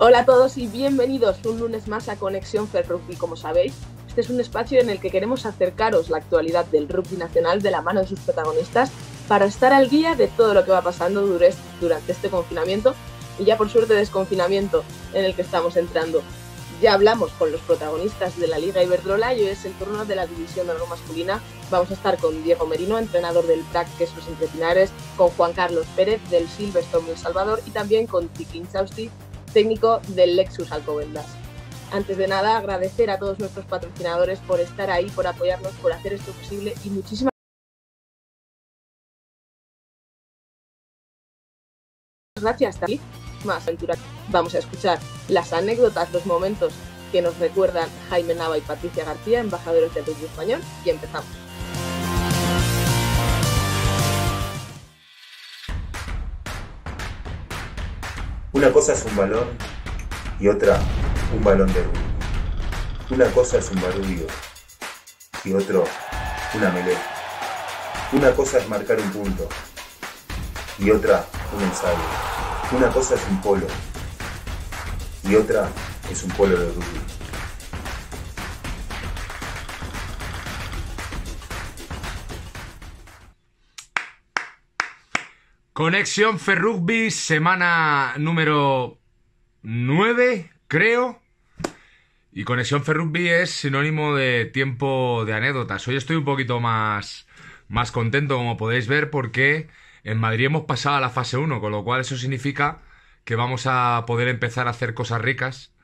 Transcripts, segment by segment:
Hola a todos y bienvenidos un lunes más a Conexión Fer Rugby. Como sabéis, este es un espacio en el que queremos acercaros la actualidad del rugby nacional de la mano de sus protagonistas para estar al guía de todo lo que va pasando durante este confinamiento y ya por suerte desconfinamiento en el que estamos entrando. Ya hablamos con los protagonistas de la Liga Iberdrola y hoy es el turno de la división de masculina. Vamos a estar con Diego Merino, entrenador del TAC Quesos Entre Pinares, con Juan Carlos Pérez del Silverstone El Salvador y también con Tiki Inchausti, técnico del Lexus Alcobendas. Antes de nada, agradecer a todos nuestros patrocinadores por estar ahí, por apoyarnos, por hacer esto posible y muchísimas gracias. Más aventura. Vamos a escuchar las anécdotas, los momentos que nos recuerdan Jaime Nava y Patricia García, embajadores del rugby español, y empezamos. Una cosa es un balón y otra un balón de rugby. Una cosa es un barullo y otro una melé. Una cosa es marcar un punto y otra un ensayo. Una cosa es un polo y otra es un polo de rugby. Conexión Ferrugby, semana número 9, creo. Y Conexión Ferrugby es sinónimo de tiempo de anécdotas. Hoy estoy un poquito más, más contento, como podéis ver, porque en Madrid hemos pasado a la fase 1, con lo cual eso significa que vamos a poder empezar a hacer cosas ricas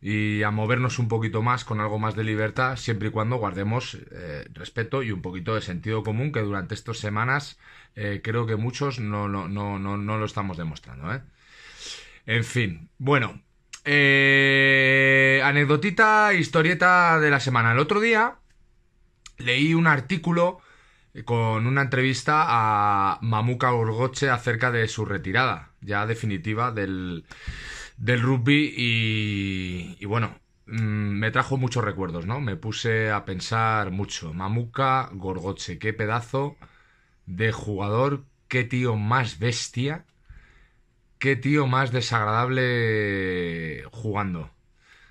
y a movernos un poquito más con algo más de libertad, siempre y cuando guardemos eh, respeto y un poquito de sentido común que durante estas semanas eh, creo que muchos no, no, lo estamos demostrando. ¿eh? En fin, bueno, anecdotita, historieta de la semana. El otro día leí un artículo con una entrevista a Mamuka Gorgoche acerca de su retirada ya definitiva del del rugby y, bueno, mm, me trajo muchos recuerdos, ¿no? Me puse a pensar mucho. Mamuka Gorgoche, qué pedazo de jugador, qué tío más bestia, qué tío más desagradable jugando.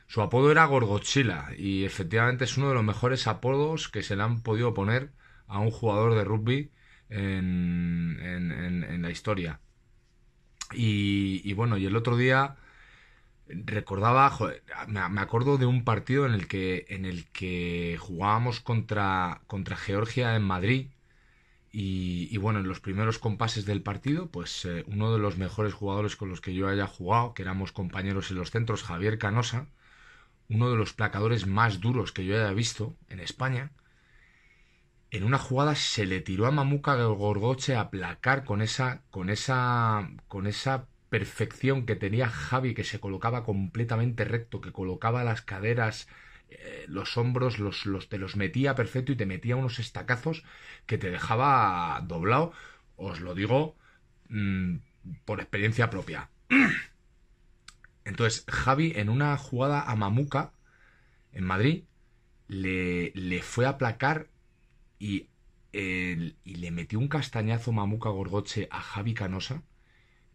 Su apodo era Gorgochila y efectivamente es uno de los mejores apodos que se le han podido poner a un jugador de rugby en, en, la historia. Y, y, bueno, y el otro día recordaba, me, acuerdo de un partido en el que, en el que jugábamos contra, contra Georgia en Madrid. Y, bueno, en los primeros compases del partido, pues eh, uno de los mejores jugadores con los que yo haya jugado, que éramos compañeros en los centros, Javier Canosa, uno de los placadores más duros que yo haya visto en España, en una jugada se le tiró a Mamuka Gorgoche a placar con esa, con esa, con esa perfección que tenía Javi, que se colocaba completamente recto, que colocaba las caderas, eh, los hombros, los, te los metía perfecto y te metía unos estacazos que te dejaba doblado. Os lo digo mm, por experiencia propia. Entonces, Javi, en una jugada a Mamuca, en Madrid, le, le fue a placar y, y le metió un castañazo Mamuca Gorgoche a Javi Canosa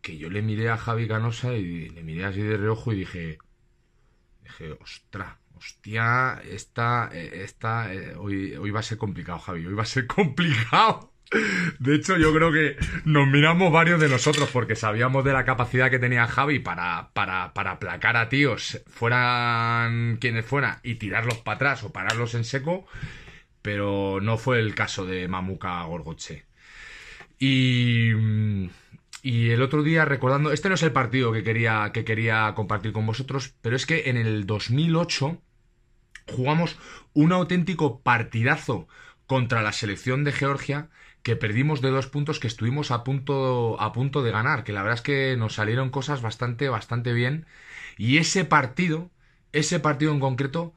que yo le miré a Javi Canosa y le miré así de reojo y dije, dije, ostra, hostia, esta, eh, esta, eh, hoy, hoy va a ser complicado, Javi, hoy va a ser complicado. De hecho, yo creo que nos miramos varios de nosotros porque sabíamos de la capacidad que tenía Javi para, para, para aplacar a tíos, fueran quienes fueran, y tirarlos para atrás o pararlos en seco, pero no fue el caso de Mamuka Gorgoche. Y mm, y el otro día recordando, este no es el partido que quería, que quería compartir con vosotros, pero es que en el 2008 jugamos un auténtico partidazo contra la selección de Georgia que perdimos de dos puntos que estuvimos a punto, a punto de ganar, que la verdad es que nos salieron cosas bastante, bastante bien. Y ese partido, ese partido en concreto,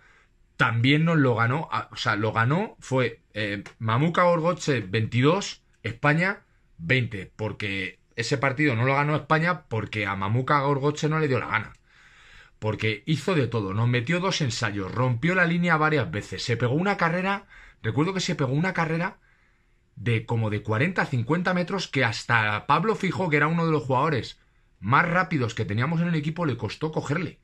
también nos lo ganó, o sea, lo ganó, fue eh, Mamuka Orgoche 22, España 20, porque ese partido no lo ganó España porque a Mamuka Gorgoche no le dio la gana. Porque hizo de todo, nos metió dos ensayos, rompió la línea varias veces, se pegó una carrera, recuerdo que se pegó una carrera de como de 40 50 metros que hasta Pablo Fijo, que era uno de los jugadores más rápidos que teníamos en el equipo, le costó cogerle.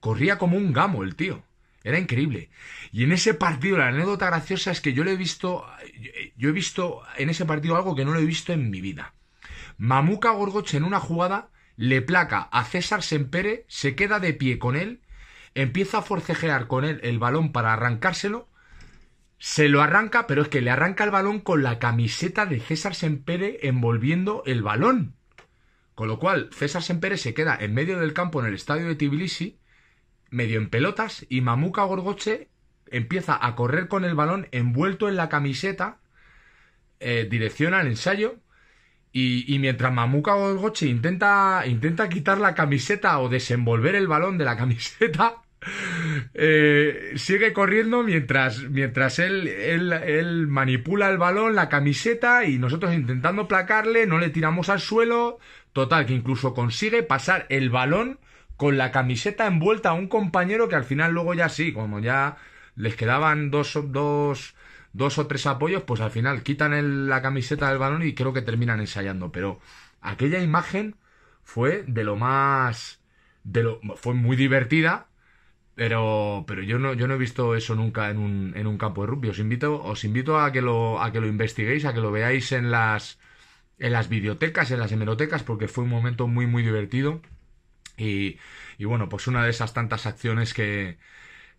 Corría como un gamo el tío. Era increíble. Y en ese partido, la anécdota graciosa es que yo le he visto, yo he visto en ese partido algo que no lo he visto en mi vida. Mamuka Gorgoche en una jugada le placa a César Sempere, se queda de pie con él, empieza a forcejear con él el balón para arrancárselo, se lo arranca, pero es que le arranca el balón con la camiseta de César Sempere envolviendo el balón. Con lo cual, César Sempere se queda en medio del campo en el estadio de Tbilisi medio en pelotas y Mamuka Gorgoche empieza a correr con el balón envuelto en la camiseta, eh, direcciona el ensayo y, mientras Mamuka Gorgoche intenta, intenta quitar la camiseta o desenvolver el balón de la camiseta, eh, sigue corriendo mientras, mientras él, él, él, manipula el balón, la camiseta y nosotros intentando placarle, no le tiramos al suelo. Total, que incluso consigue pasar el balón con la camiseta envuelta a un compañero que al final luego ya sí, como ya les quedaban dos, dos, dos o tres apoyos, pues al final quitan la camiseta del balón y creo que terminan ensayando. Pero aquella imagen fue de lo más... De lo, fue muy divertida, pero, pero yo no, yo no he visto eso nunca en un, en un campo de rugby. Os invito, os invito a que lo, a que lo investiguéis, a que lo veáis en las, en las bibliotecas, en las hemerotecas, porque fue un momento muy, muy divertido. Y, bueno, pues una de esas tantas acciones que,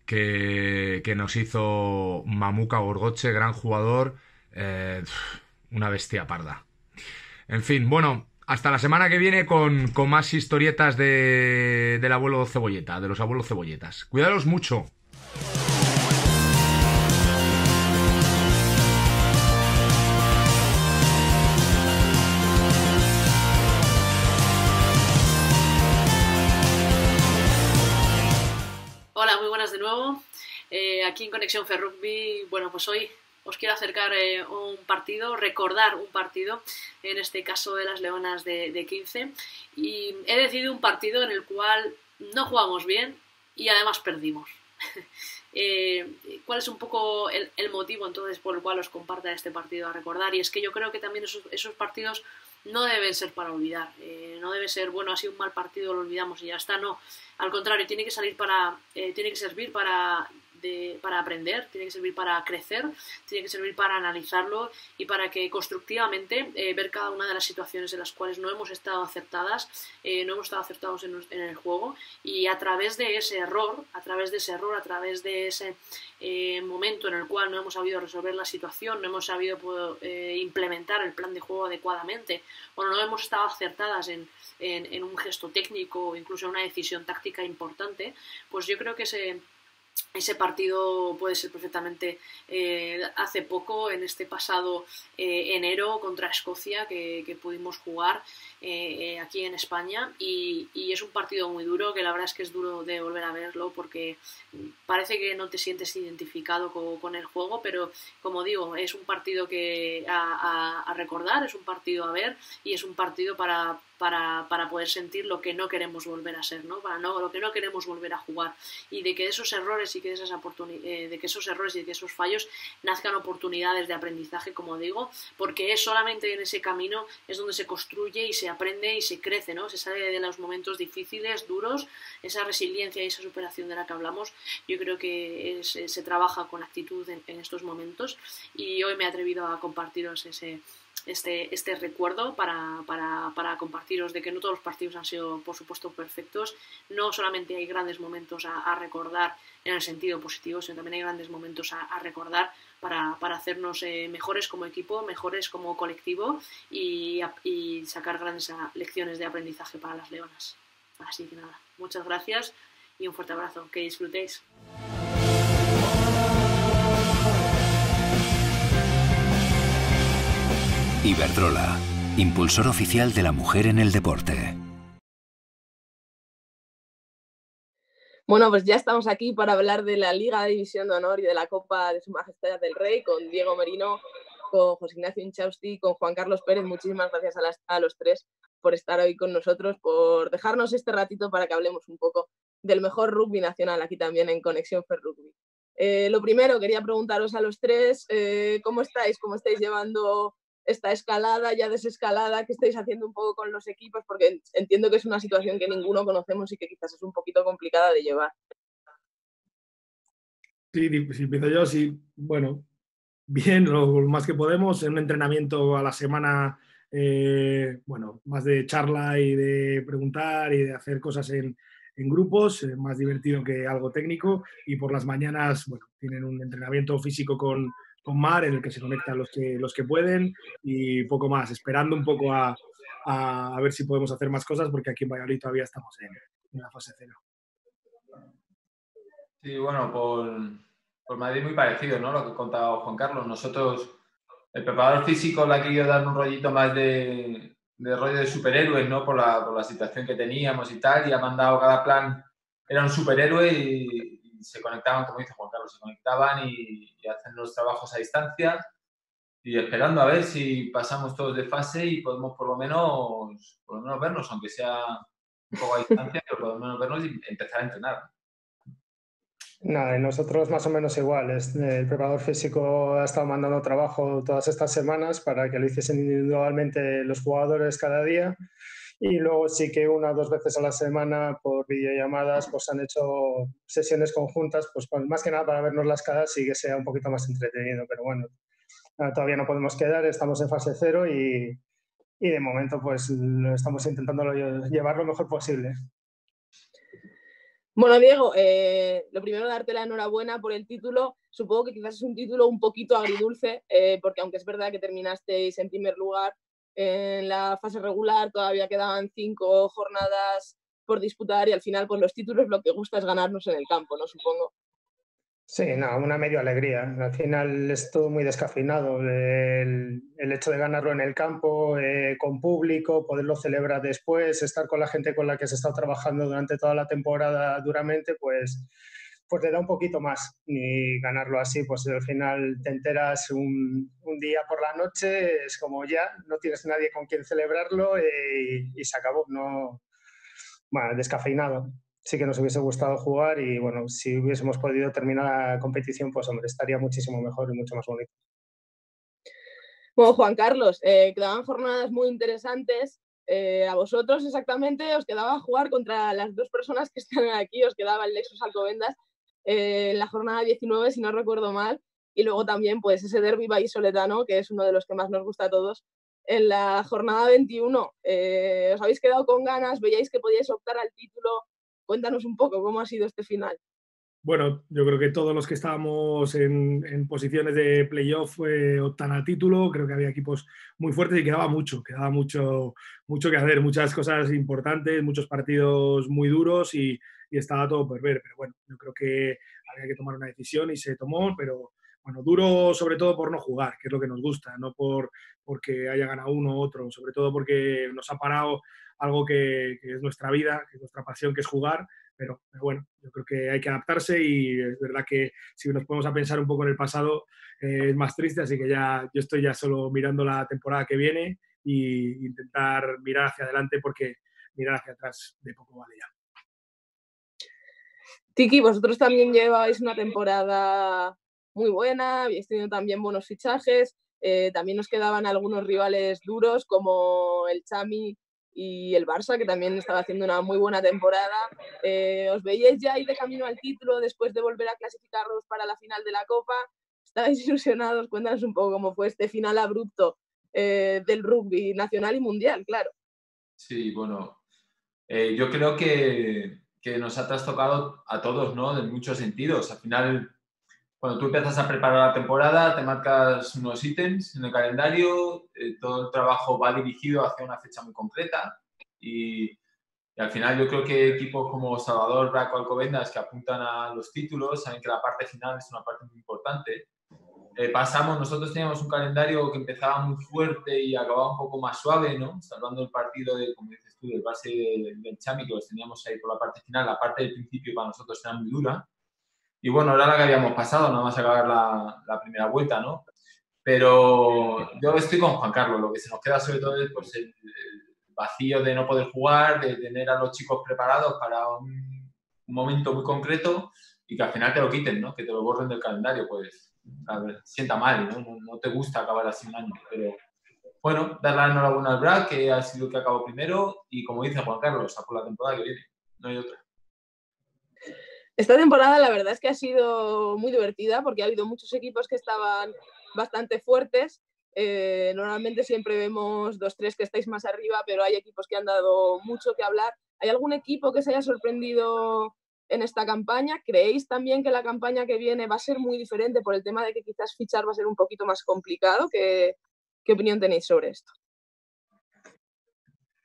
que, nos hizo Mamuka Gorgoche, gran jugador, eh, una bestia parda. En fin, bueno, hasta la semana que viene con, con más historietas de, del abuelo cebolleta, de los abuelos cebolletas. Cuidaros mucho. Eh, aquí en Conexión Ferrugby, bueno, pues hoy os quiero acercar eh, un partido, recordar un partido, en este caso de las Leonas de, 15. Y he decidido un partido en el cual no jugamos bien y además perdimos. Eh, ¿Cuál es un poco el, motivo entonces por el cual os comparta este partido a recordar? Y es que yo creo que también esos, partidos no deben ser para olvidar. no debe ser, bueno, ha sido un mal partido, lo olvidamos y ya está. No, al contrario, tiene que salir para, tiene que servir para para aprender, tiene que servir para crecer, tiene que servir para analizarlo y para que constructivamente eh, ver cada una de las situaciones en las cuales no hemos estado acertadas, eh, no hemos estado acertados en, el juego y a través de ese error, a través de ese error, a través de ese eh, momento en el cual no hemos sabido resolver la situación, no hemos sabido implementar el plan de juego adecuadamente, o no hemos estado acertadas en, en un gesto técnico o incluso en una decisión táctica importante, pues yo creo que se ese partido puede ser perfectamente eh, hace poco, en este pasado eh, enero contra Escocia, que, pudimos jugar eh, aquí en España. Y, es un partido muy duro, que la verdad es que es duro de volver a verlo porque parece que no te sientes identificado con, el juego, pero como digo, es un partido que a recordar, es un partido a ver y es un partido para, para, para, poder sentir lo que no queremos volver a ser, ¿no? Para no, lo que no queremos volver a jugar. Y de que esos errores y que eh, de que esos errores y de que esos fallos nazcan oportunidades de aprendizaje, como digo, porque es solamente en ese camino es donde se construye y se aprende y se crece, ¿no? Se sale de los momentos difíciles, duros, esa resiliencia y esa superación de la que hablamos, yo creo que se trabaja con actitud en, en estos momentos y hoy me he atrevido a compartiros ese este, este recuerdo para, para, para, compartiros de que no todos los partidos han sido, por supuesto, perfectos. No solamente hay grandes momentos a, recordar en el sentido positivo, sino también hay grandes momentos a, recordar para, para hacernos eh, mejores como equipo, mejores como colectivo y, y sacar grandes lecciones de aprendizaje para las leonas. Así que nada, muchas gracias y un fuerte abrazo. Que disfrutéis. Iberdrola, impulsor oficial de la mujer en el deporte. Bueno, pues ya estamos aquí para hablar de la Liga de División de Honor y de la Copa de Su Majestad del Rey con Diego Merino, con José Ignacio Inchausti, con Juan Carlos Pérez. Muchísimas gracias a, a los tres por estar hoy con nosotros, por dejarnos este ratito para que hablemos un poco del mejor rugby nacional aquí también en Conexión Fer Rugby. Eh, lo primero, quería preguntaros a los tres, eh, ¿cómo estáis? ¿Cómo estáis llevando esta escalada, ya desescalada? ¿Qué estáis haciendo un poco con los equipos? Porque entiendo que es una situación que ninguno conocemos y que quizás es un poquito complicada de llevar. Sí, si empiezo yo, sí, bueno, bien, lo más que podemos, en un entrenamiento a la semana, eh, bueno, más de charla y de preguntar y de hacer cosas en, en grupos, eh, más divertido que algo técnico, y por las mañanas, bueno, tienen un entrenamiento físico con, con Mar en el que se conectan los que, los que pueden y poco más, esperando un poco a, a, ver si podemos hacer más cosas, porque aquí en Valladolid todavía estamos en, en la fase cero. Sí, bueno, por, por Madrid muy parecido, ¿no? Lo que contaba Juan Carlos. Nosotros, el preparador físico le ha querido dar un rollito más de, de rollo de superhéroes, ¿no? Por la, por la, situación que teníamos y tal, y ha mandado cada plan, era un superhéroe y, y se conectaban, como dice Juan Carlos, se conectaban y, y, hacen los trabajos a distancia y esperando a ver si pasamos todos de fase y podemos por lo menos, por lo menos vernos, aunque sea un poco a distancia, pero por lo menos vernos y empezar a entrenar. Nada, nosotros más o menos igual. El preparador físico ha estado mandando trabajo todas estas semanas para que lo hiciesen individualmente los jugadores cada día. Y luego sí que una o dos veces a la semana por videollamadas pues han hecho sesiones conjuntas, pues más que nada para vernos las caras y que sea un poquito más entretenido. Pero bueno, todavía no podemos quedar, estamos en fase cero y, y de momento pues lo estamos intentando llevar lo mejor posible. Bueno, Diego, eh, lo primero darte la enhorabuena por el título. Supongo que quizás es un título un poquito agridulce, eh, porque aunque es verdad que terminasteis en primer lugar en la fase regular, todavía quedaban cinco jornadas por disputar y al final, pues los títulos lo que gusta es ganarnos en el campo, ¿no? Supongo. Sí, no, una medio alegría. Al final es todo muy descafeinado. El, hecho de ganarlo en el campo, eh, con público, poderlo celebrar después, estar con la gente con la que se está trabajando durante toda la temporada duramente, pues, pues te da un poquito más. Y ganarlo así, pues al final te enteras un, un día por la noche, es como ya, no tienes nadie con quien celebrarlo y, y se acabó. No, bueno, descafeinado sí que nos hubiese gustado jugar y bueno, si hubiésemos podido terminar la competición, pues hombre, estaría muchísimo mejor y mucho más bonito. Bueno, Juan Carlos, eh, quedaban jornadas muy interesantes. Eh, a vosotros exactamente os quedaba jugar contra las dos personas que están aquí, os quedaba el Lexus Alcobendas eh, en la jornada 19, si no recuerdo mal, y luego también pues ese derby Soletano, que es uno de los que más nos gusta a todos, en la jornada 21. Eh, ¿Os habéis quedado con ganas? ¿Veíais que podíais optar al título? Cuéntanos un poco cómo ha sido este final. Bueno, yo creo que todos los que estábamos en, en posiciones de playoff eh, optan al título. Creo que había equipos muy fuertes y quedaba mucho, quedaba mucho, mucho que hacer, muchas cosas importantes, muchos partidos muy duros y, y estaba todo por ver. Pero bueno, yo creo que había que tomar una decisión y se tomó, pero bueno, duro sobre todo por no jugar, que es lo que nos gusta, no por porque haya ganado uno u otro, sobre todo porque nos ha parado algo que, que, es nuestra vida, que es nuestra pasión, que es jugar, pero, pero, bueno, yo creo que hay que adaptarse y es verdad que si nos ponemos a pensar un poco en el pasado eh, es más triste, así que ya yo estoy ya solo mirando la temporada que viene e intentar mirar hacia adelante porque mirar hacia atrás de poco vale ya. Tiki, vosotros también lleváis una temporada muy buena, habéis tenido también buenos fichajes, eh, también nos quedaban algunos rivales duros como el Chami y el Barça, que también estaba haciendo una muy buena temporada. Eh, ¿Os veíais ya ir de camino al título después de volver a clasificaros para la final de la Copa? ¿Estáis ilusionados? Cuéntanos un poco cómo fue este final abrupto eh, del rugby nacional y mundial, claro. Sí, bueno, yo creo que, que, nos ha trastocado a todos, ¿no? En muchos sentidos. Al final, cuando tú empiezas a preparar la temporada, te marcas unos ítems en el calendario, eh, todo el trabajo va dirigido hacia una fecha muy concreta y, y, al final yo creo que equipos como Salvador, Braco, Alcobendas que apuntan a los títulos saben que la parte final es una parte muy importante. Eh, pasamos, nosotros teníamos un calendario que empezaba muy fuerte y acababa un poco más suave, ¿no? Salvando el partido de, como dices tú, del base del, del Chami, que los teníamos ahí por la parte final, la parte del principio para nosotros era muy dura y bueno, era la que habíamos pasado, nada más acabar la, la, primera vuelta, ¿no? Pero yo estoy con Juan Carlos, lo que se nos queda sobre todo es pues, el, el vacío de no poder jugar, de tener a los chicos preparados para un, un momento muy concreto y que al final te lo quiten, ¿no? Que te lo borren del calendario, pues sienta mal, ¿no? ¿no? te gusta acabar así un año, pero bueno, dar la enhorabuena al Brad, que ha sido el que acabó primero, y como dice Juan Carlos, por la temporada que viene, no hay otra. Esta temporada la verdad es que ha sido muy divertida porque ha habido muchos equipos que estaban bastante fuertes. Eh, normalmente siempre vemos dos, tres que estáis más arriba, pero hay equipos que han dado mucho que hablar. ¿Hay algún equipo que se haya sorprendido en esta campaña? ¿Creéis también que la campaña que viene va a ser muy diferente por el tema de que quizás fichar va a ser un poquito más complicado? ¿Qué, qué opinión tenéis sobre esto?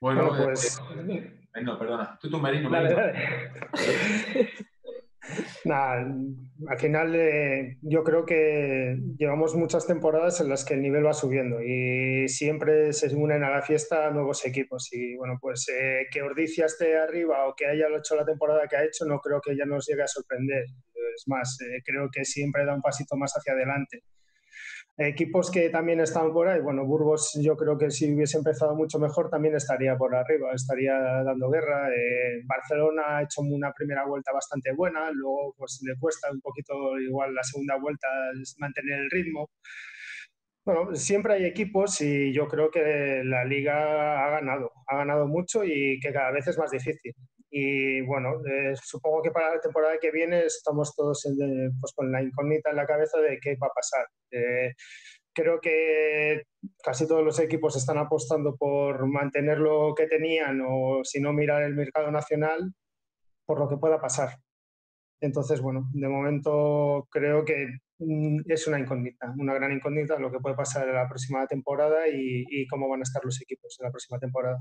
Bueno, bueno pues... Eh, no, perdona. Tú, tú, Marino. Marino. Al final eh, yo creo que llevamos muchas temporadas en las que el nivel va subiendo y siempre se unen a la fiesta nuevos equipos. Y bueno, pues eh, que Ordicia esté arriba o que haya hecho la temporada que ha hecho, no creo que ya nos llegue a sorprender. Es más, eh, creo que siempre da un pasito más hacia adelante. Equipos que también están por ahí, bueno, Burgos yo creo que si hubiese empezado mucho mejor también estaría por arriba, estaría dando guerra. Eh, Barcelona ha hecho una primera vuelta bastante buena, luego pues le cuesta un poquito igual la segunda vuelta mantener el ritmo. Bueno, siempre hay equipos y yo creo que la liga ha ganado, ha ganado mucho y que cada vez es más difícil. Y bueno, eh, supongo que para la temporada que viene estamos todos pues, con la incógnita en la cabeza de qué va a pasar. Eh, creo que casi todos los equipos están apostando por mantener lo que tenían o si no mirar el mercado nacional por lo que pueda pasar. Entonces, bueno, de momento creo que mm, es una incógnita, una gran incógnita lo que puede pasar en la próxima temporada y, y cómo van a estar los equipos en la próxima temporada.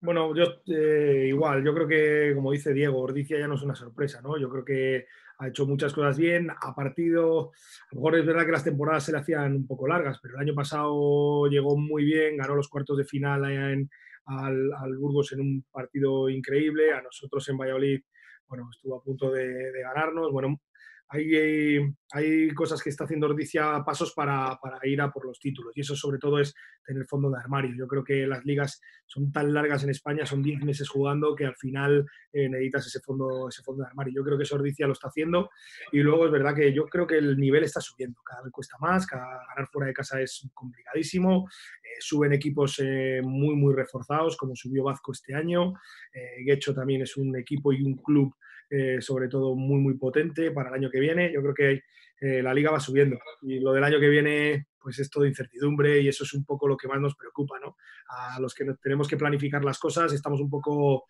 Bueno, yo eh, igual, yo creo que, como dice Diego, Ordicia ya no es una sorpresa, ¿no? Yo creo que ha hecho muchas cosas bien, ha partido, a lo mejor es verdad que las temporadas se le hacían un poco largas, pero el año pasado llegó muy bien, ganó los cuartos de final en, al, al, Burgos en un partido increíble, a nosotros en Valladolid, bueno, estuvo a punto de, de ganarnos, bueno, hay, hay cosas que está haciendo Ordicia pasos para, para, ir a por los títulos y eso sobre todo es tener fondo de armario. Yo creo que las ligas son tan largas en España, son 10 meses jugando que al final eh, necesitas ese fondo, ese fondo de armario. Yo creo que eso Ordicia lo está haciendo y luego es verdad que yo creo que el nivel está subiendo, cada vez cuesta más, cada, ganar fuera de casa es complicadísimo, eh, suben equipos eh, muy muy reforzados como subió Vasco este año, eh, Guecho también es un equipo y un club eh, sobre todo muy, muy potente para el año que viene. Yo creo que eh, la liga va subiendo y lo del año que viene pues es todo incertidumbre y eso es un poco lo que más nos preocupa, ¿no? A los que tenemos que planificar las cosas estamos un poco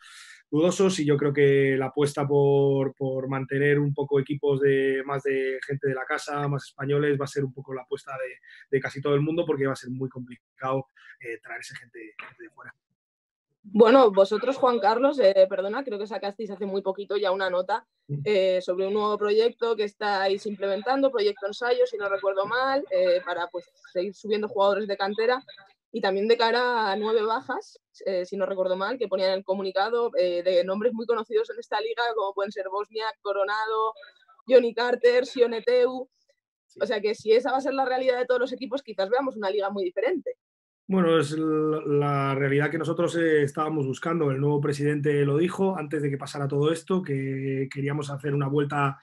dudosos y yo creo que la apuesta por, por, mantener un poco equipos de más de gente de la casa, más españoles, va a ser un poco la apuesta de, de casi todo el mundo porque va a ser muy complicado eh, gente, gente de fuera. Bueno, vosotros, Juan Carlos, eh, perdona, creo que sacasteis hace muy poquito ya una nota eh, sobre un nuevo proyecto que estáis implementando, proyecto ensayo, si no recuerdo mal, eh, para pues, seguir subiendo jugadores de cantera y también de cara a nueve bajas, si no recuerdo mal, que ponían el comunicado de nombres muy conocidos en esta liga, como pueden ser Bosniak, Coronado, Johnny Carter, Sioneteu. O sea que si esa va a ser la realidad de todos los equipos, quizás veamos una liga muy diferente. Bueno, es la realidad que nosotros eh, estábamos buscando. El nuevo presidente lo dijo antes de que pasara todo esto, que queríamos hacer una vuelta,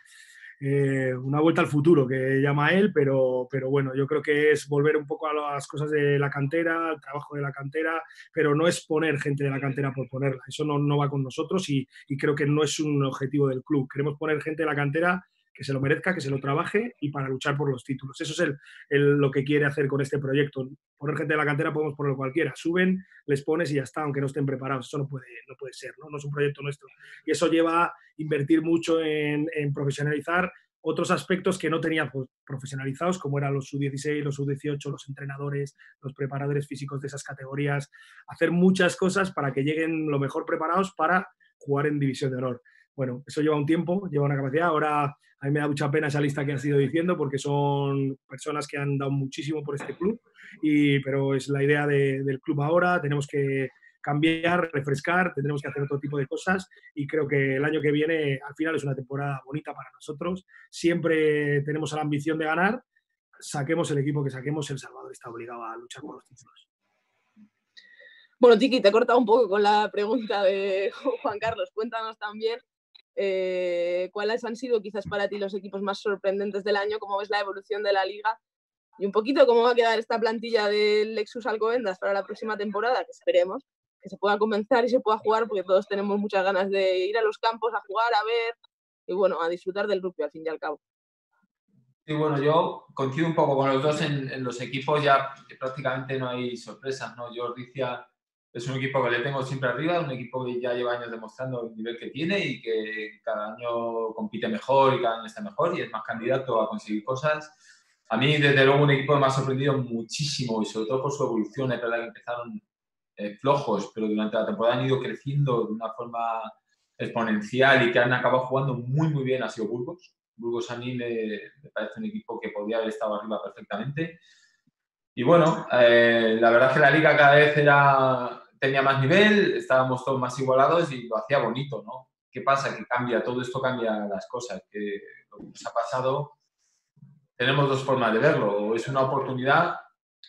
eh, una vuelta al futuro, que llama él, pero, pero bueno, yo creo que es volver un poco a las cosas de la cantera, al trabajo de la cantera, pero no es poner gente de la cantera por ponerla. Eso no, no va con nosotros y, y creo que no es un objetivo del club. Queremos poner gente de la cantera que se lo merezca, que se lo trabaje y para luchar por los títulos. Eso es lo que quiere hacer con este proyecto. Poner gente de la cantera podemos ponerlo cualquiera. Suben, les pones y ya está, aunque no estén preparados. Eso no puede, no puede ser, ¿no? es un proyecto nuestro. Y eso lleva a invertir mucho en, en profesionalizar otros aspectos que no tenían profesionalizados, como eran los sub-16, los sub-18, los entrenadores, los preparadores físicos de esas categorías, hacer muchas cosas para que lleguen lo mejor preparados para jugar en división de honor. Bueno, eso lleva un tiempo, lleva una capacidad. Ahora a mí me da mucha pena esa lista que has ido diciendo porque son personas que han dado muchísimo por este club, y, pero es la idea de, del club ahora. Tenemos que cambiar, refrescar, tendremos que hacer otro tipo de cosas y creo que el año que viene al final es una temporada bonita para nosotros. Siempre tenemos la ambición de ganar, saquemos el equipo que saquemos, El Salvador está obligado a luchar por los títulos. Bueno, Tiki, te he cortado un poco con la pregunta de Juan Carlos. Cuéntanos también eh, cuáles han sido quizás para ti los equipos más sorprendentes del año, cómo ves la evolución de la liga y un poquito cómo va a quedar esta plantilla del Lexus Alcobendas para la próxima temporada, que esperemos que se pueda comenzar y se pueda jugar, porque todos tenemos muchas ganas de ir a los campos a jugar, a ver y bueno, a disfrutar del rugby al fin y al cabo. Sí, bueno, yo coincido un poco con los dos en, los equipos, ya prácticamente no hay sorpresas, ¿no? Yo, es un equipo que le tengo siempre arriba, un equipo que ya lleva años demostrando el nivel que tiene y que cada año compite mejor y cada año está mejor y es más candidato a conseguir cosas. A mí, desde luego, un equipo que me ha sorprendido muchísimo y sobre todo por su evolución. Es verdad que empezaron eh, flojos, pero durante la temporada han ido creciendo de una forma exponencial y que han acabado jugando muy, muy bien ha sido Burgos. Burgos a mí me, parece un equipo que podría haber estado arriba perfectamente. Y bueno, eh, la verdad es que la liga cada vez era tenía más nivel, estábamos todos más igualados y lo hacía bonito, ¿no? ¿Qué pasa? Que cambia, todo esto cambia las cosas, que lo que nos ha pasado, tenemos dos formas de verlo, o es una oportunidad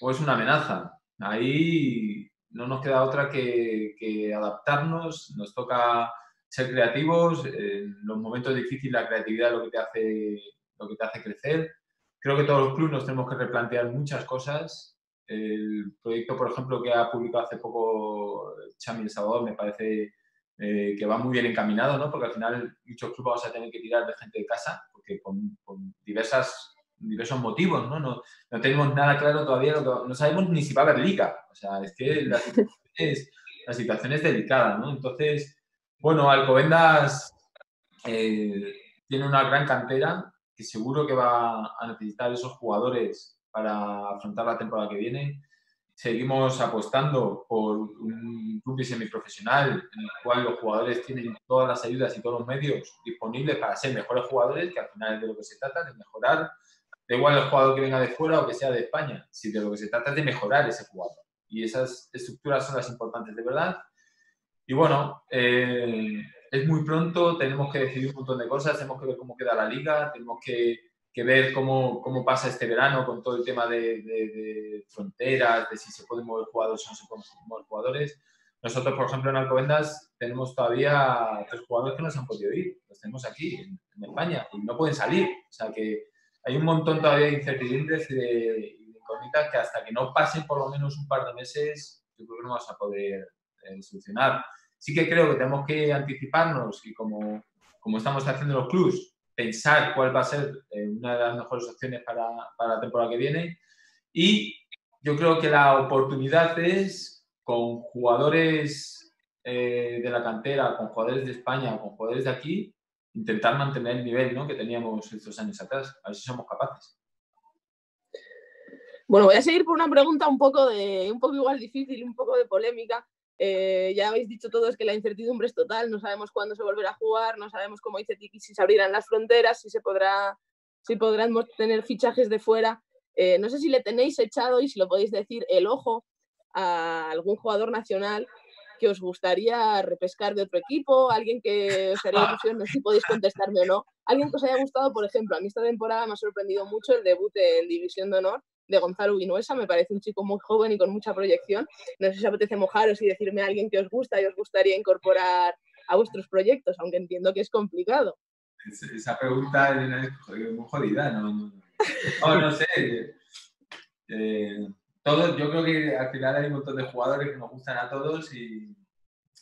o es una amenaza. Ahí no nos queda otra que, adaptarnos, nos toca ser creativos, en los momentos difíciles la creatividad es lo que te hace, lo que te hace crecer. Creo que todos los clubes nos tenemos que replantear muchas cosas el proyecto, por ejemplo, que ha publicado hace poco Chami El Salvador me parece eh, que va muy bien encaminado, ¿no? porque al final muchos clubes vamos a tener que tirar de gente de casa, porque con, diversas, diversos motivos, ¿no? ¿no? Tenemos nada claro todavía, no sabemos ni si va a haber liga. O sea, es que la situación es, la situación es delicada, ¿no? Entonces, bueno, Alcobendas eh, tiene una gran cantera que seguro que va a necesitar esos jugadores para afrontar la temporada que viene. Seguimos apostando por un club semiprofesional en el cual los jugadores tienen todas las ayudas y todos los medios disponibles para ser mejores jugadores, que al final es de lo que se trata, de mejorar. Da igual el jugador que venga de fuera o que sea de España, si de lo que se trata es de mejorar ese jugador. Y esas estructuras son las importantes de verdad. Y bueno, eh, es muy pronto, tenemos que decidir un montón de cosas, tenemos que ver cómo queda la liga, tenemos que que ver cómo, cómo, pasa este verano con todo el tema de, de, fronteras, de si se pueden mover jugadores o no se pueden mover jugadores. Nosotros, por ejemplo, en Alcobendas tenemos todavía tres jugadores que no se han podido ir. Los tenemos aquí, en, España, y no pueden salir. O sea que hay un montón todavía de incertidumbres y de, incógnitas que hasta que no pasen por lo menos un par de meses, yo creo que no vamos a poder eh, solucionar. Sí que creo que tenemos que anticiparnos y como, como estamos haciendo los clubs, pensar cuál va a ser eh, una de las mejores opciones para, para, la temporada que viene. Y yo creo que la oportunidad es con jugadores eh, de la cantera, con jugadores de España, con jugadores de aquí, intentar mantener el nivel ¿no? que teníamos estos años atrás, a ver si somos capaces. Bueno, voy a seguir por una pregunta un poco de un poco igual difícil, un poco de polémica, eh, ya habéis dicho todos que la incertidumbre es total, no sabemos cuándo se volverá a jugar, no sabemos, cómo dice Tiki, si se abrirán las fronteras, si se podrá, si podrán tener fichajes de fuera. Eh, no sé si le tenéis echado y si lo podéis decir el ojo a algún jugador nacional que os gustaría repescar de otro equipo, alguien que os haría ilusión, no sé si podéis contestarme o no, alguien que os haya gustado, por ejemplo, a mí esta temporada me ha sorprendido mucho el debut en División de Honor de Gonzalo Vinuesa, me parece un chico muy joven y con mucha proyección. No sé si os apetece mojaros y decirme a alguien que os gusta y os gustaría incorporar a vuestros proyectos, aunque entiendo que es complicado. Esa pregunta es muy jodida, ¿no? No, sé. Eh, yo creo que al final hay un montón de jugadores que nos gustan a todos y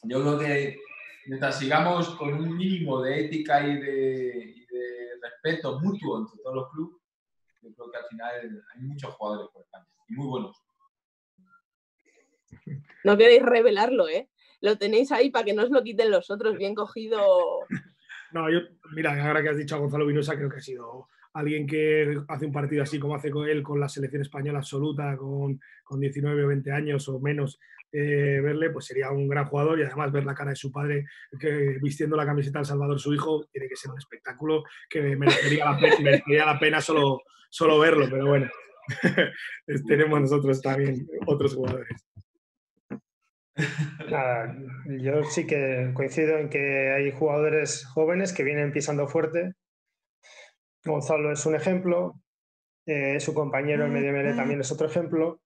yo creo que mientras sigamos con un mínimo de ética y de, y de respeto mutuo entre todos los clubes, yo creo que al final hay muchos jugadores por España y muy buenos. No queréis revelarlo, ¿eh? Lo tenéis ahí para que no os lo quiten los otros, bien cogido. No, yo, mira, ahora que has dicho a Gonzalo Vinosa, creo que ha sido alguien que hace un partido así como hace con él con la selección española absoluta, con, con 19 o 20 años o menos, eh, verle, pues sería un gran jugador y además ver la cara de su padre que, vistiendo la camiseta del Salvador, su hijo, tiene que ser un espectáculo que merecería la pena, merecería la pena solo, solo verlo, pero bueno, tenemos nosotros también otros jugadores. yo sí que coincido en que hay jugadores jóvenes que vienen pisando fuerte. Gonzalo es un ejemplo, eh, su compañero en medio también es otro ejemplo.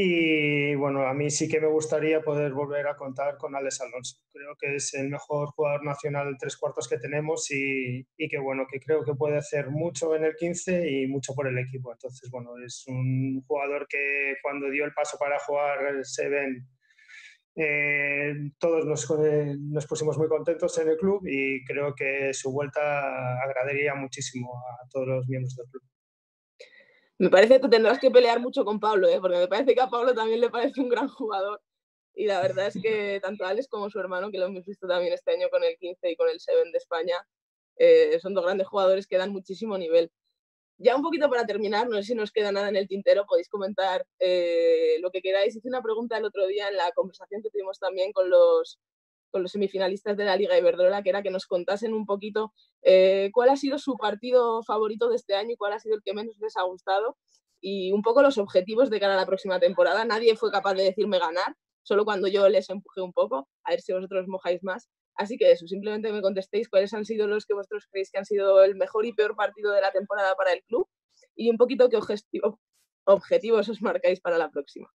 Y bueno, a mí sí que me gustaría poder volver a contar con Alex Alonso. Creo que es el mejor jugador nacional tres cuartos que tenemos y, que bueno, que creo que puede hacer mucho en el 15 y mucho por el equipo. Entonces, bueno, es un jugador que cuando dio el paso para jugar el Seven, eh, todos nos, eh, nos, pusimos muy contentos en el club y creo que su vuelta agradaría muchísimo a todos los miembros del club. Me parece que tendrás que pelear mucho con Pablo, ¿eh? porque me parece que a Pablo también le parece un gran jugador. Y la verdad es que tanto Alex como su hermano, que lo hemos visto también este año con el 15 y con el 7 de España, eh, son dos grandes jugadores que dan muchísimo nivel. Ya un poquito para terminar, no sé si nos queda nada en el tintero, podéis comentar eh, lo que queráis. Hice una pregunta el otro día en la conversación que tuvimos también con los, con los semifinalistas de la Liga Iberdrola, que era que nos contasen un poquito eh, cuál ha sido su partido favorito de este año y cuál ha sido el que menos les ha gustado y un poco los objetivos de cara a la próxima temporada. Nadie fue capaz de decirme ganar, solo cuando yo les empujé un poco, a ver si vosotros mojáis más. Así que eso, simplemente me contestéis cuáles han sido los que vosotros creéis que han sido el mejor y peor partido de la temporada para el club y un poquito qué objetivos os marcáis para la próxima.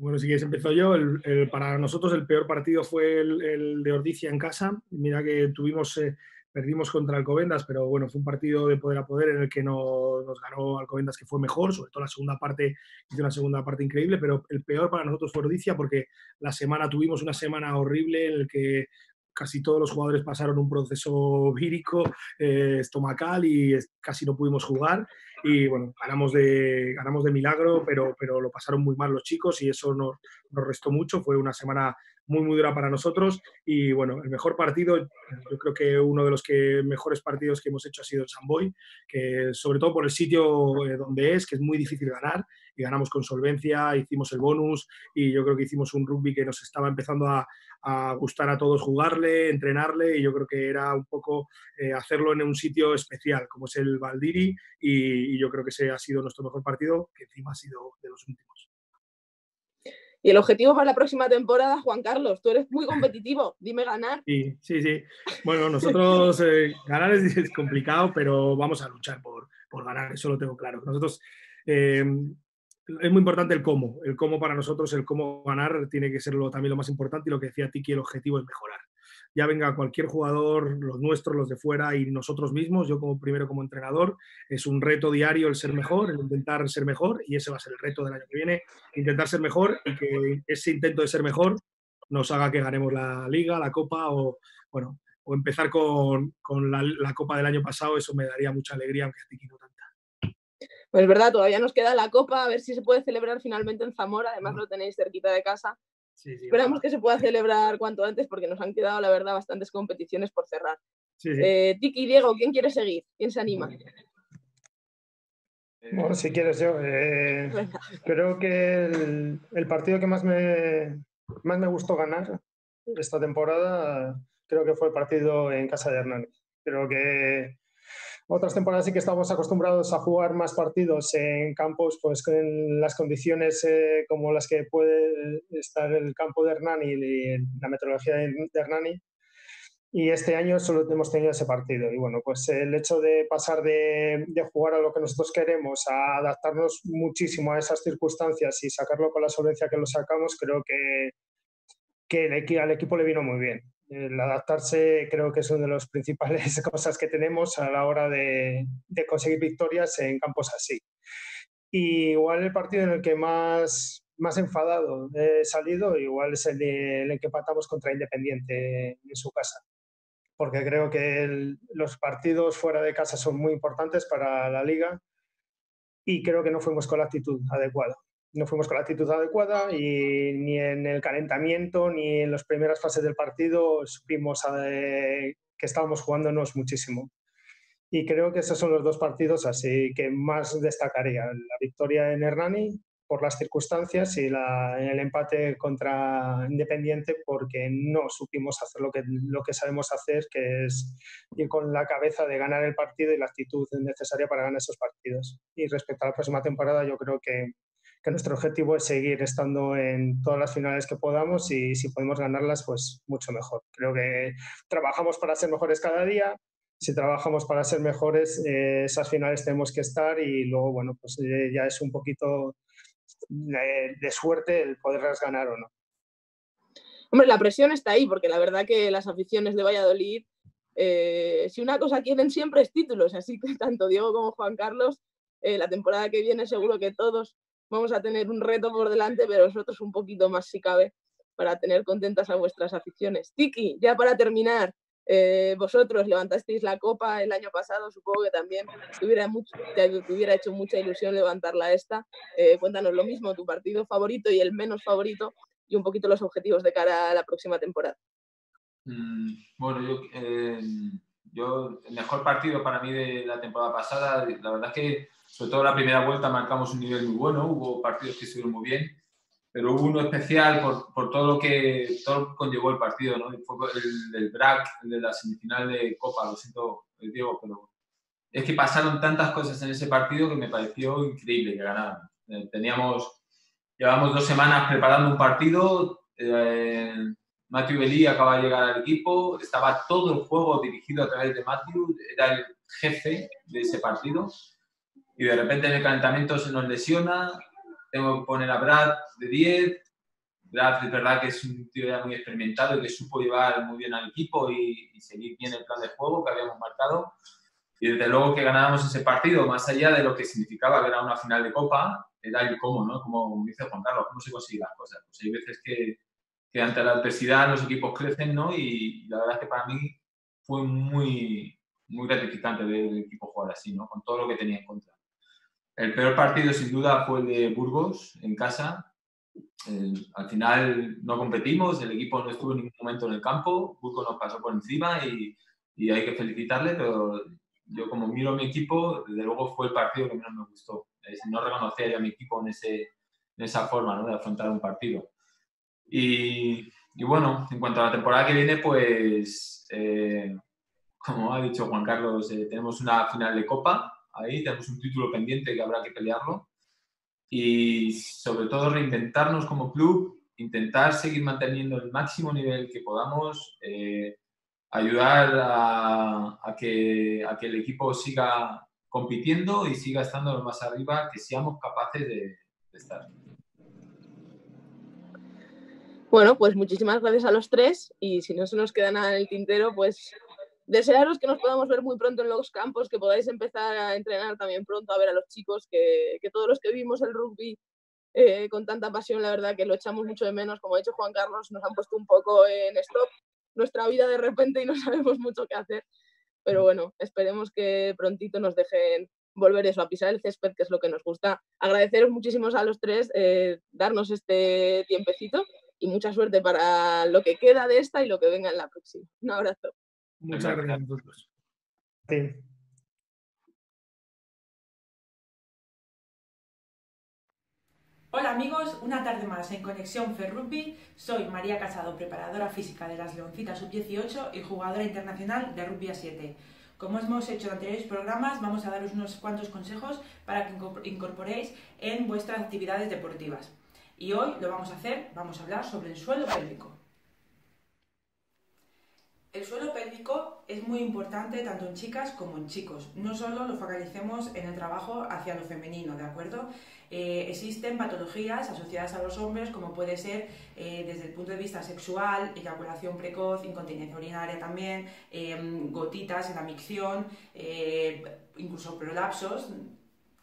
Bueno, si quieres empezó yo. El, para nosotros el peor partido fue el, de Ordicia en casa. Mira que tuvimos, eh, perdimos contra Alcobendas, pero bueno, fue un partido de poder a poder en el que no, nos ganó Alcobendas, que fue mejor, sobre todo la segunda parte, hizo una segunda parte increíble, pero el peor para nosotros fue Ordicia porque la semana tuvimos una semana horrible en el que casi todos los jugadores pasaron un proceso vírico, eh, estomacal y casi no pudimos jugar. Y bueno, ganamos de, ganamos de milagro, pero, pero lo pasaron muy mal los chicos y eso nos, nos restó mucho. Fue una semana muy, muy dura para nosotros. Y bueno, el mejor partido, yo creo que uno de los que, mejores partidos que hemos hecho ha sido el Samboy, que sobre todo por el sitio eh, donde es, que es muy difícil ganar, y ganamos con solvencia, hicimos el bonus, y yo creo que hicimos un rugby que nos estaba empezando a, gustar a todos jugarle, entrenarle y yo creo que era un poco eh, hacerlo en un sitio especial como es el Valdiri y, yo creo que ese ha sido nuestro mejor partido, que encima ha sido de los últimos. Y el objetivo para la próxima temporada, Juan Carlos, tú eres muy competitivo, dime ganar. Sí, sí, sí. Bueno, nosotros eh, ganar es, complicado, pero vamos a luchar por, por, ganar, eso lo tengo claro. Nosotros eh, es muy importante el cómo. El cómo para nosotros, el cómo ganar, tiene que ser también lo más importante y lo que decía Tiki, el objetivo es mejorar. Ya venga cualquier jugador, los nuestros, los de fuera y nosotros mismos, yo como primero como entrenador, es un reto diario el ser mejor, el intentar ser mejor y ese va a ser el reto del año que viene, intentar ser mejor y que ese intento de ser mejor nos haga que ganemos la liga, la copa o, bueno, o empezar con, la, la, copa del año pasado, eso me daría mucha alegría, aunque a tanto. Pues verdad, todavía nos queda la copa, a ver si se puede celebrar finalmente en Zamora, además lo tenéis cerquita de casa. Esperamos que se pueda celebrar cuanto antes porque nos han quedado, la verdad, bastantes competiciones por cerrar. Eh, Tiki, Diego, ¿quién quiere seguir? ¿Quién se anima? Bueno, si quieres yo. Eh, creo que el, partido que más me, más me gustó ganar esta temporada creo que fue el partido en casa de Hernán. Creo que otras temporadas sí que estamos acostumbrados a jugar más partidos en campos pues en las condiciones eh, como las que puede estar el campo de Hernani y la meteorología de Hernani. Y este año solo hemos tenido ese partido. Y bueno, pues el hecho de pasar de, de, jugar a lo que nosotros queremos, a adaptarnos muchísimo a esas circunstancias y sacarlo con la solvencia que lo sacamos, creo que, que al equipo le vino muy bien el adaptarse creo que es una de las principales cosas que tenemos a la hora de, conseguir victorias en campos así. Y igual el partido en el que más, más enfadado he salido, igual es el, el que empatamos contra Independiente en su casa. Porque creo que los partidos fuera de casa son muy importantes para la liga y creo que no fuimos con la actitud adecuada no fuimos con la actitud adecuada y ni en el calentamiento ni en las primeras fases del partido supimos eh, que estábamos jugándonos muchísimo. Y creo que esos son los dos partidos así que más destacaría. La victoria en Hernani por las circunstancias y el empate contra Independiente porque no supimos hacer lo que, lo que sabemos hacer, que es ir con la cabeza de ganar el partido y la actitud necesaria para ganar esos partidos. Y respecto a la próxima temporada, yo creo que que nuestro objetivo es seguir estando en todas las finales que podamos y si podemos ganarlas, pues mucho mejor. Creo que trabajamos para ser mejores cada día si trabajamos para ser mejores, eh, esas finales tenemos que estar y luego, bueno, pues eh, ya es un poquito de suerte el poderlas ganar o no. Hombre, la presión está ahí, porque la verdad que las aficiones de Valladolid, eh, si una cosa quieren siempre es títulos, así que tanto Diego como Juan Carlos, la temporada que viene seguro que todos vamos a tener un reto por delante, pero nosotros un poquito más si cabe para tener contentas a vuestras aficiones. Tiki, ya para terminar, eh, vosotros levantasteis la copa el año pasado, supongo que también te hubiera, mucho, te hecho mucha ilusión levantarla esta. Eh, cuéntanos lo mismo, tu partido favorito y el menos favorito y un poquito los objetivos de cara a la próxima temporada. Mm, bueno, yo, eh, yo, el mejor partido para mí de la temporada pasada, la verdad es que sobre todo la primera vuelta marcamos un nivel muy bueno, hubo partidos que estuvieron muy bien pero hubo uno especial por, por, todo lo que todo conllevó el partido, ¿no? Fue el del BRAC, el de la semifinal de Copa, lo siento, Diego, pero es que pasaron tantas cosas en ese partido que me pareció increíble que ganaran. Eh, teníamos, llevamos dos semanas preparando un partido, eh, Matthew Belí acaba de llegar al equipo, estaba todo el juego dirigido a través de Matthew, era el jefe de ese partido, y de repente en el calentamiento se nos lesiona, tengo que poner a Brad de 10. Brad es verdad que es un tío ya muy experimentado y que supo llevar muy bien al equipo y, seguir bien el plan de juego que habíamos marcado. Y desde luego que ganábamos ese partido, más allá de lo que significaba que era una final de Copa, era el cómo, ¿no? Como dice Juan Carlos, cómo se consiguen las cosas. Pues hay veces que, que ante la adversidad los equipos crecen, ¿no? Y, la verdad es que para mí fue muy, muy gratificante ver el equipo jugar así, ¿no? Con todo lo que tenía en contra. El peor partido sin duda fue el de Burgos en casa. al final no competimos, el equipo no estuvo en ningún momento en el campo, Burgos nos pasó por encima y, hay que felicitarle, pero yo como miro a mi equipo, desde luego fue el partido que menos me gustó. no reconocía a mi equipo en esa forma ¿no? de afrontar un partido. Y, bueno, en cuanto a la temporada que viene, pues eh, como ha dicho Juan Carlos, eh, tenemos una final de Copa ahí, tenemos un título pendiente que habrá que pelearlo. Y sobre todo reinventarnos como club, intentar seguir manteniendo el máximo nivel que podamos, eh, ayudar a, que, a el equipo siga compitiendo y siga estando más arriba que seamos capaces de, de estar. Bueno, pues muchísimas gracias a los tres y si no se nos queda nada en el tintero, pues desearos que nos podamos ver muy pronto en los campos, que podáis empezar a entrenar también pronto, a ver a los chicos, que, todos los que vimos el rugby eh, con tanta pasión, la verdad que lo echamos mucho de menos. Como ha dicho Juan Carlos, nos han puesto un poco en stop nuestra vida de repente y no sabemos mucho qué hacer. Pero bueno, esperemos que prontito nos dejen volver eso, a pisar el césped, que es lo que nos gusta. Agradeceros muchísimo a los tres, eh, darnos este tiempecito y mucha suerte para lo que queda de esta y lo que venga en la próxima. Un abrazo. Muchas gracias a vosotros. Hola amigos, una tarde más en Conexión Ferrugby. Soy María Casado, preparadora física de las Leoncitas Sub-18 y jugadora internacional de Rugby a 7. Como hemos hecho en anteriores programas, vamos a daros unos cuantos consejos para que incorporéis en vuestras actividades deportivas. Y hoy lo vamos a hacer, vamos a hablar sobre el suelo pélvico. El suelo pélvico es muy importante tanto en chicas como en chicos. No solo lo focalicemos en el trabajo hacia lo femenino, ¿de acuerdo? Eh, existen patologías asociadas a los hombres, como puede ser eh, desde el punto de vista sexual, eyaculación precoz, incontinencia urinaria también, em, gotitas en la micción, eh, incluso prolapsos,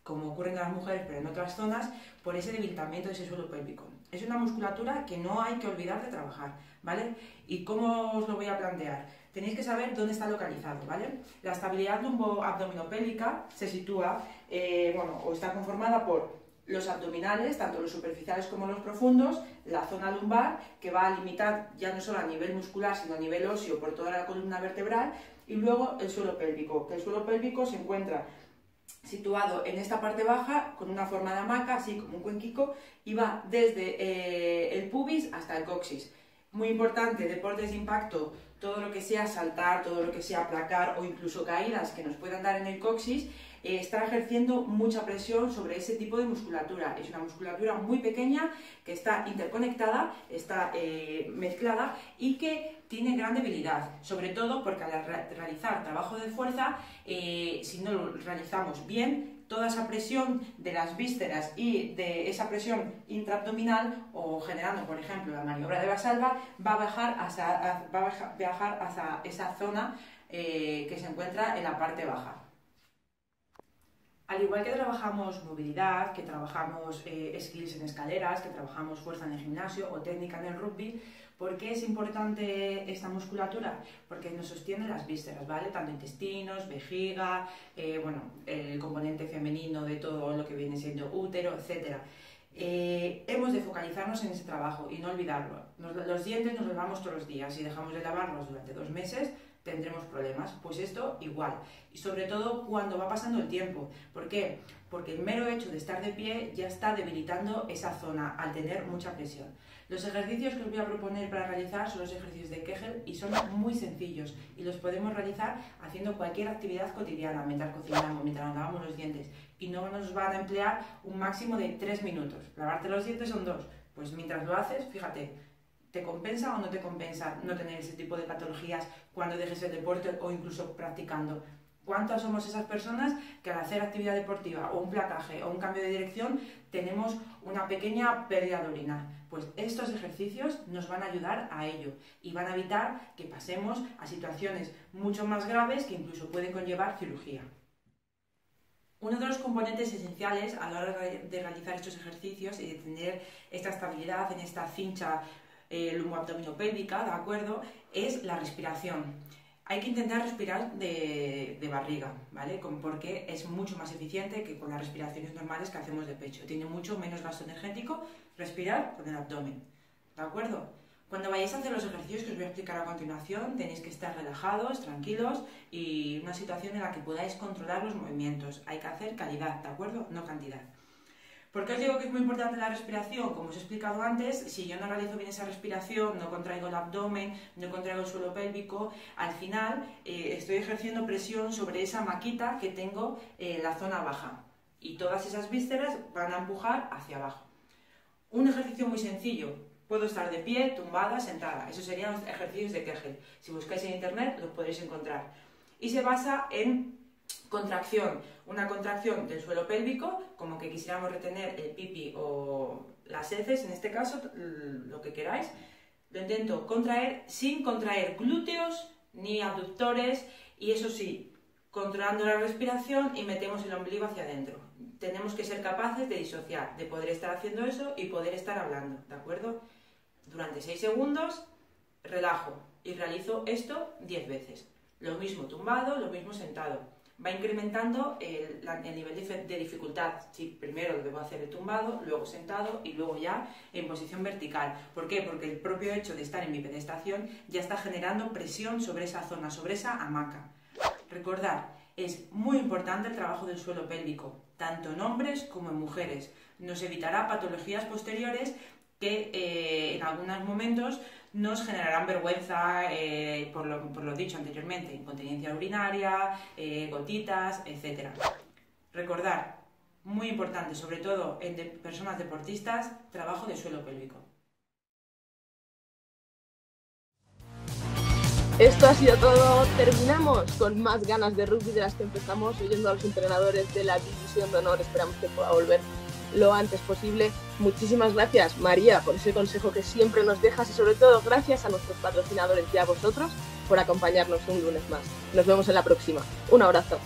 como ocurre en las mujeres, pero en otras zonas, por ese debilitamiento de ese suelo pélvico. Es una musculatura que no hay que olvidar de trabajar, ¿vale? ¿Y cómo os lo voy a plantear? Tenéis que saber dónde está localizado, ¿vale? La estabilidad lumbo-abdominopélica se sitúa, eh, bueno, o está conformada por los abdominales, tanto los superficiales como los profundos, la zona lumbar, que va a limitar ya no solo a nivel muscular, sino a nivel óseo por toda la columna vertebral, y luego el suelo pélvico, que el suelo pélvico se encuentra situado en esta parte baja con una forma de hamaca, así como un cuenquico, y va desde eh, el pubis hasta el coxis. Muy importante, deportes de impacto, todo lo que sea saltar, todo lo que sea aplacar o incluso caídas que nos puedan dar en el coxis, está ejerciendo mucha presión sobre ese tipo de musculatura. Es una musculatura muy pequeña que está interconectada, está eh, mezclada y que tiene gran debilidad, sobre todo porque al realizar trabajo de fuerza, eh, si no lo realizamos bien, toda esa presión de las vísceras y de esa presión intraabdominal o generando, por ejemplo, la maniobra de la salva, va a bajar hacia, va a viajar hacia esa zona que se encuentra en la parte baja. Al igual que trabajamos movilidad, que trabajamos eh, skills en escaleras, que trabajamos fuerza en el gimnasio o técnica en el rugby, ¿por qué es importante esta musculatura? Porque nos sostiene las vísceras, ¿vale? Tanto intestinos, vejiga, eh, bueno, el componente femenino de todo lo que viene siendo útero, etc. Eh, hemos de focalizarnos en ese trabajo y no olvidarlo. los dientes nos lavamos todos los días y dejamos de lavarlos durante dos meses, tendremos problemas. Pues esto igual. Y sobre todo cuando va pasando el tiempo. ¿Por qué? Porque el mero hecho de estar de pie ya está debilitando esa zona al tener mucha presión. Los ejercicios que os voy a proponer para realizar son los ejercicios de Kegel y son muy sencillos y los podemos realizar haciendo cualquier actividad cotidiana, mientras cocinamos, mientras lavamos los dientes y no nos van a emplear un máximo de 3 minutos. Lavarte los dientes son dos. Pues mientras lo haces, fíjate, ¿Te compensa o no te compensa no tener ese tipo de patologías cuando dejes el deporte o incluso practicando? ¿Cuántas somos esas personas que al hacer actividad deportiva o un placaje o un cambio de dirección tenemos una pequeña pérdida de orina? Pues estos ejercicios nos van a ayudar a ello y van a evitar que pasemos a situaciones mucho más graves que incluso pueden conllevar cirugía. Uno de los componentes esenciales a la hora de realizar estos ejercicios y de tener esta estabilidad en esta cincha eh, pélvica, ¿de acuerdo? Es la respiración. Hay que intentar respirar de, barriga, ¿vale? porque es mucho más eficiente que con las respiraciones normales que hacemos de pecho. Tiene mucho menos gasto energético respirar con el abdomen, ¿de acuerdo? Cuando vayáis a hacer los ejercicios que os voy a explicar a continuación, tenéis que estar relajados, tranquilos y una situación en la que podáis controlar los movimientos. Hay que hacer calidad, ¿de acuerdo? No cantidad. ¿Por qué os digo que es muy importante la respiración? Como os he explicado antes, si yo no realizo bien esa respiración, no contraigo el abdomen, no contraigo el suelo pélvico, al final eh, estoy ejerciendo presión sobre esa maquita que tengo en la zona baja y todas esas vísceras van a empujar hacia abajo. Un ejercicio muy sencillo. Puedo estar de pie, tumbada, sentada. Esos serían los ejercicios de Kegel. Si buscáis en internet los podréis encontrar. Y se basa en Contracción, una contracción del suelo pélvico, como que quisiéramos retener el pipi o las heces, en este caso, lo que queráis. Lo intento contraer sin contraer glúteos ni abductores y eso sí, controlando la respiración y metemos el ombligo hacia adentro. Tenemos que ser capaces de disociar, de poder estar haciendo eso y poder estar hablando, ¿de acuerdo? Durante 6 segundos relajo y realizo esto 10 veces. Lo mismo tumbado, lo mismo sentado va incrementando el, nivel de, dificultad. Primero lo debo hacer de tumbado, luego sentado y luego ya en posición vertical. ¿Por qué? Porque el propio hecho de estar en mi pedestación ya está generando presión sobre esa zona, sobre esa hamaca. Recordar, es muy importante el trabajo del suelo pélvico, tanto en hombres como en mujeres. Nos evitará patologías posteriores que eh, en algunos momentos nos generarán vergüenza eh, por, lo, dicho anteriormente, incontinencia urinaria, eh, gotitas, etc. Recordar, muy importante, sobre todo en personas deportistas, trabajo de suelo pélvico. Esto ha sido todo. Terminamos con más ganas de rugby de las que empezamos oyendo a los entrenadores de la División de Honor. Esperamos que pueda volver lo antes posible. Muchísimas gracias, María, por ese consejo que siempre nos dejas y sobre todo gracias a nuestros patrocinadores y a vosotros por acompañarnos un lunes más. Nos vemos en la próxima. Un abrazo.